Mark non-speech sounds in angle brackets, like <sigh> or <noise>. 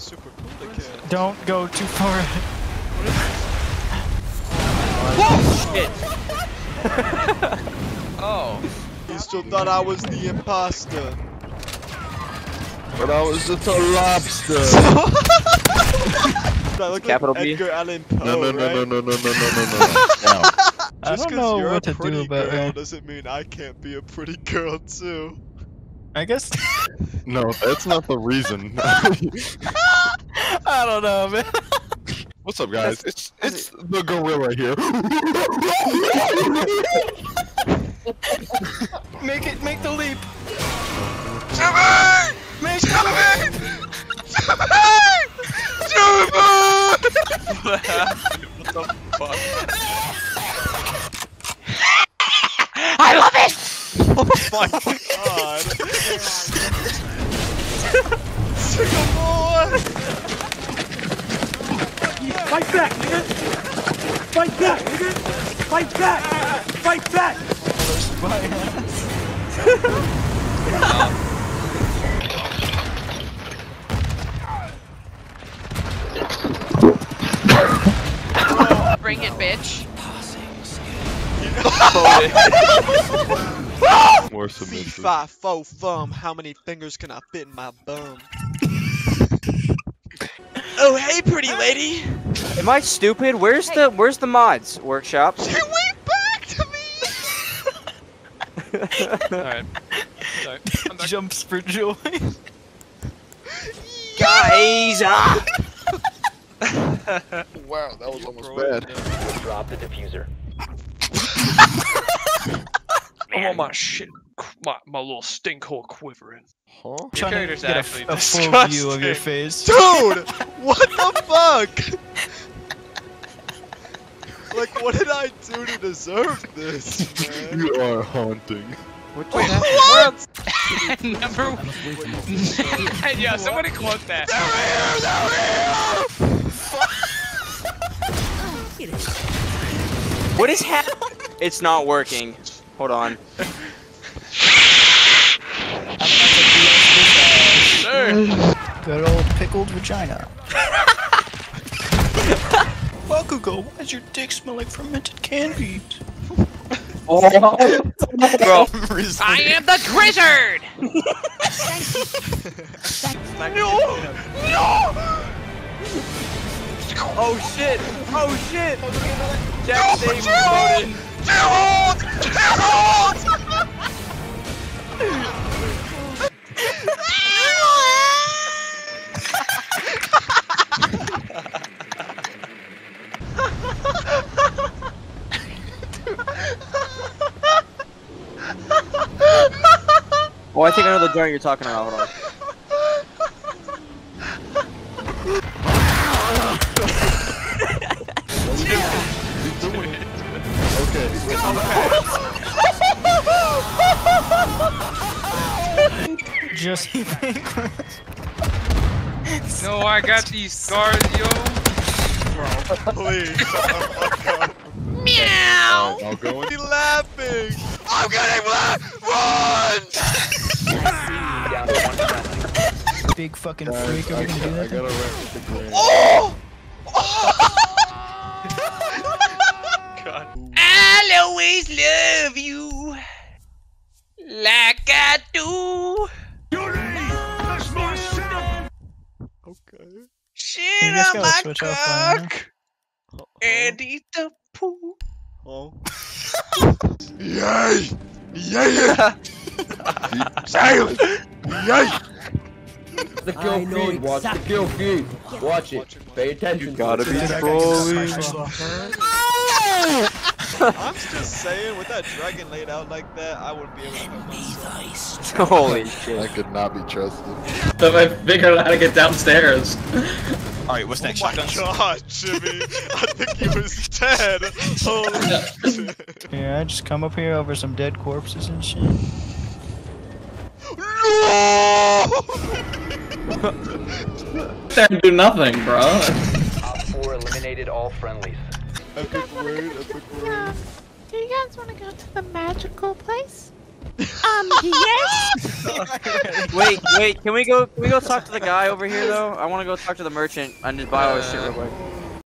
super cool to kill. Don't go too far. Shit. <laughs> Oh. You still thought I was the imposter. But I was just a lobster. <laughs> I look Capital like B? Edgar Allan Poe, No, no, no, right? no, no, no, no, no, no, no. <laughs> no. I Just don't 'cause know you're what a to pretty do about girl it. doesn't mean I can't be a pretty girl too. I guess. No, that's not the reason. I don't know, man. <laughs> What's up, guys? It's it's the gorilla here. <laughs> Make it, make the leap. Jimmy! Make Jimmy! Jimmy! what happened? What the fuck? I love it! Oh my god! <laughs> Sycamore! Fight back, nigga! Fight back, nigga! Fight back! Fight back! Bring it, bitch. More Fee, submissive. fi, fo, fum. How many fingers can I fit in my bum? <laughs> oh, hey, pretty lady! Am I stupid? Where's the where's the mods workshop? Wait back to me! <laughs> Alright. Sorry. I'm <laughs> back. Jumps for joy. <laughs> Guys, ah! Wow, that was almost bad. yeah. Drop the diffuser. I want my shit, my, my little stinkhole quivering. Huh? Your Trying to character's get a, actually a full view of your face. <laughs> Dude! What the fuck? <laughs> like, what did I do to deserve this, man? You are haunting. What Wait, just happened? What? Number <laughs> one. Yeah, somebody quote that. What is happening? It's not working. Hold on. <laughs> Good old pickled vagina. Bakugo, why does your dick smell like fermented candies? Bro, <laughs> I am the Grizzard! no! No! Oh shit! Oh shit! Oh, Jack Dave voted. <laughs> Oh, I think I know the joint you're talking about. Hold on. Just <laughs> No, I got these scars, yo. Please, shut the fuck up. Meow! Alright, I'll go in. Be laughing! I'm getting laughed! Run! Down to one friendly. big fucking Guys, freak. Are I, we gonna do I that? gotta thing? wreck the grand. Oh! Shit You just on gotta my switch off by cock and eat the poo. Oh. Yay! Yay! Silence! Yay! The kill feed. Watch the kill feed. Watch it. Pay attention. Gotta be Dude, trolling. I'm just saying, with that dragon laid out like that, I wouldn't be able to help <laughs> myself. Holy I shit. could not be trusted. So I figured out how to get downstairs. Alright, what's next? Oh my Shotguns? god, Jimmy! I think he was <laughs> dead! Holy shit! Yeah, I just come up here over some dead corpses and shit. No! Didn't do nothing, bro. Op 4 eliminated all friendlies. Epic word, epic word. Do you guys want to go to the magical place? Um, yes. <laughs> Wait, wait, can we go? Can we go talk to the guy over here though? I want to go talk to the merchant and just buy all his shit real quick.